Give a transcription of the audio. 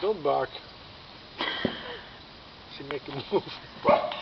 Don't bark. She make a move.